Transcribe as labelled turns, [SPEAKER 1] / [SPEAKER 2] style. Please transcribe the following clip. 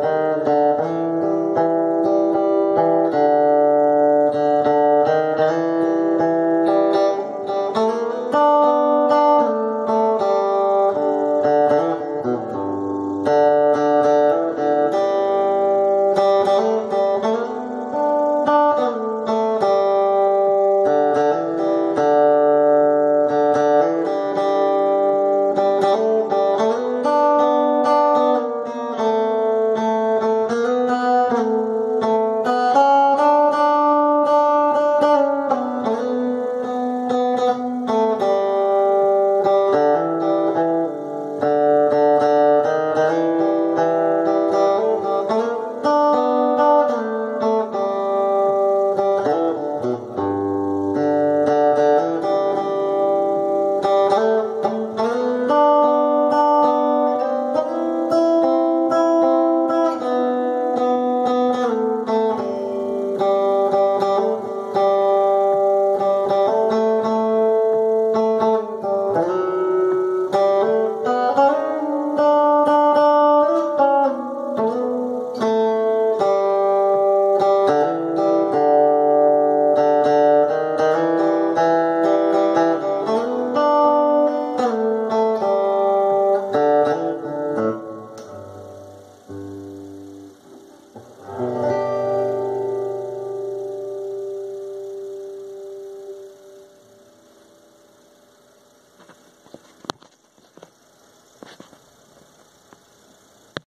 [SPEAKER 1] Thank you. Música